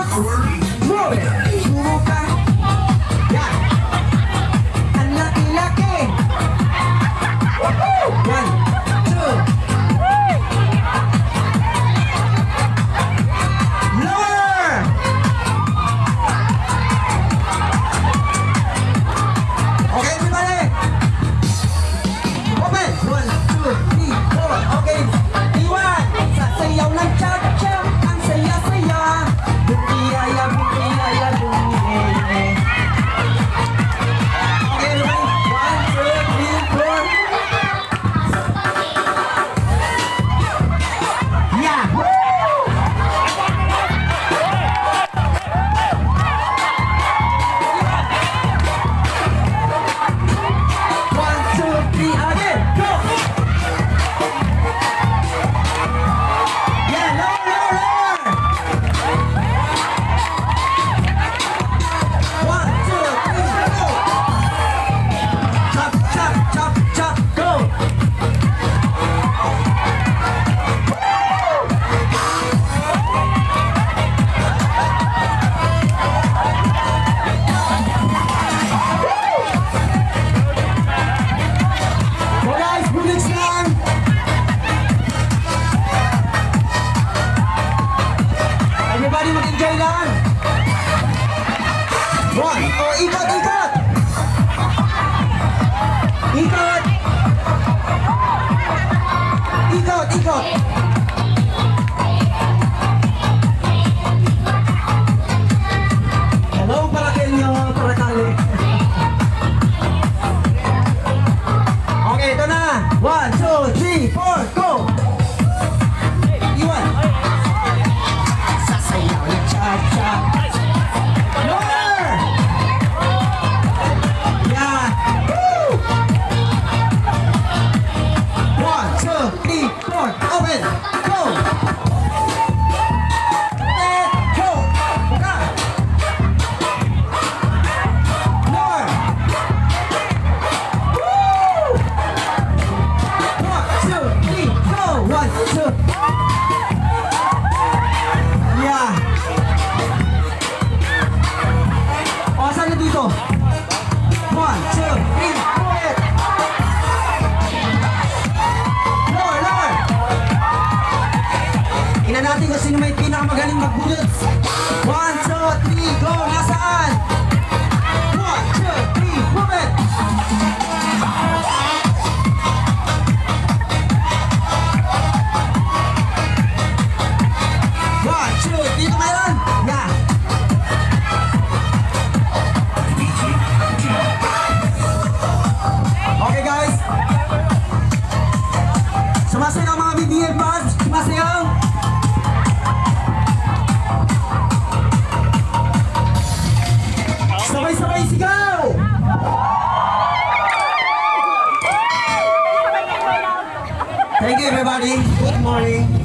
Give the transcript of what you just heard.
Awkward Robin. Oh, ikat, ikat. Ikat. Ikat, ikat. Come on, open. Thank you, everybody. Good morning.